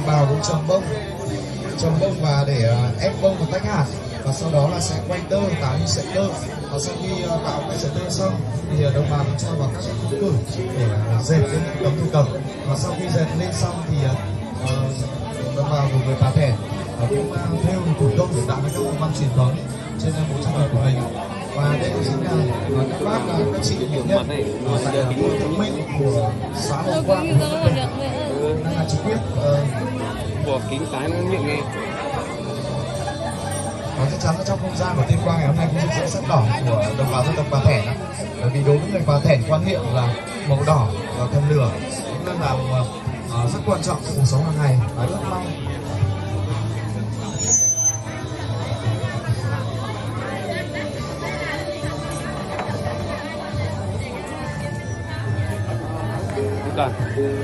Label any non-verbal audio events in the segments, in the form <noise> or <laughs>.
đồng bào cũng trồng bông. Trồng bông và để uh, ép bông và tách hạt. Và sau đó là sẽ quay tơ tạo những sợi tơ. Và sau khi uh, tạo cái sợi tơ xong thì uh, đồng bào cho vào các cái cử để uh, dệt lên tấm thổ cẩm và sau khi dệt lên xong thì uh, đồng bào của người bà thẻ uh, cũng uh, theo thủ công để tạo ra các công văn truyền thống trên bộ trang phục của mình. Và đây chính là uh, các bác là các chị nghệ nhân uh, tại uh, thôn Minh của xã Hồng Quang. Đang là trực tiếp uh, của kính tái miệng nghe. Và chắc chắn là trong không gian của tuyên quang ngày hôm nay cũng rực rỡ sắc đỏ của đồng bào dân tộc bà thẻn bởi vì đối với người bà thẻn quan niệm là màu đỏ và thần lửa cũng là uh, rất quan trọng trong cuộc sống hàng ngày. Và rất mong Toàn,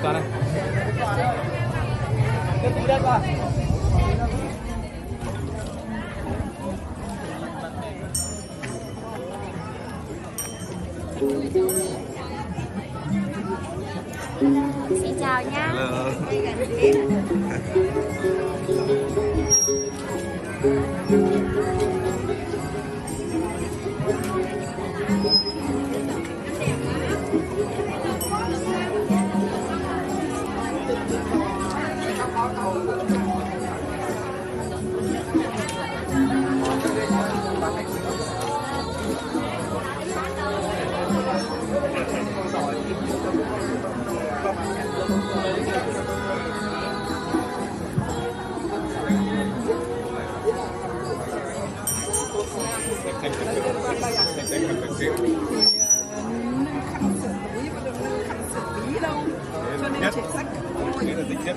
toàn đây. Xin chào nhá. <laughs> Ờ, không xử lý và được khẳng xử lý đâu. Cho nên chính sách. Nghĩa là tính chất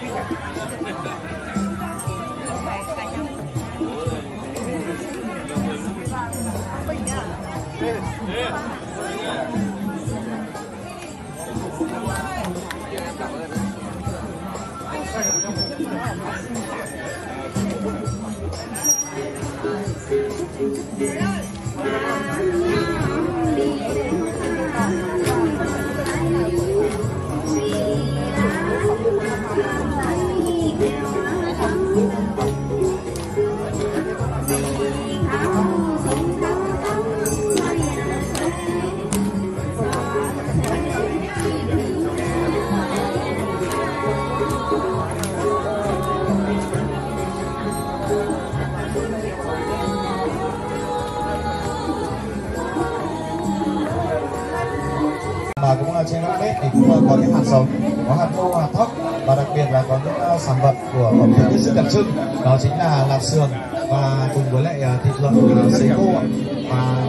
<laughs> mà cũng trên các bếp thì cũng có những hạt giống có hạt thô hạt thóc và đặc biệt là có những ờ, sản vật của ẩm thực hết sức đặc trưng. Đó chính là lạp sườn và cùng với lại ờ, thịt lợn xấy ờ, sấy khô và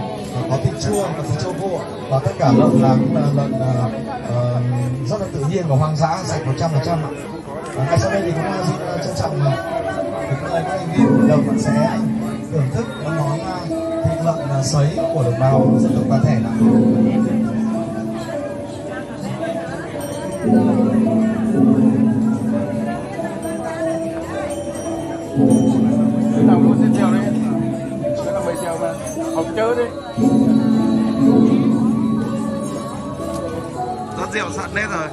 có thịt chua và thịt chua khô và tất cả lợn là cũng là lợn uh, rất là tự nhiên và hoang dã sạch 100% ạ. Và ngay sau đây thì cũng xin trân trọng uh, kính mời các anh viên đầu vẫn sẽ thưởng thức món thịt lợn sấy của đồng bào dân tộc bà thẻ ạ. Nào mua xin chào đấy. Cái là mấy chào mà. Học chớ đi. Rót rượu sẵn hết rồi